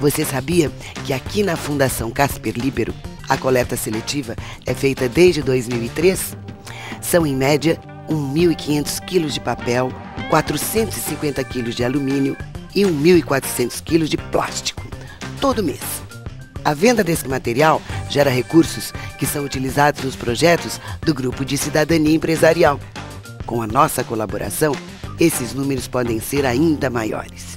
Você sabia que aqui na Fundação Casper Libero a coleta seletiva é feita desde 2003? São, em média, 1.500 quilos de papel, 450 quilos de alumínio e 1.400 quilos de plástico, todo mês. A venda desse material gera recursos que são utilizados nos projetos do Grupo de Cidadania Empresarial. Com a nossa colaboração, esses números podem ser ainda maiores.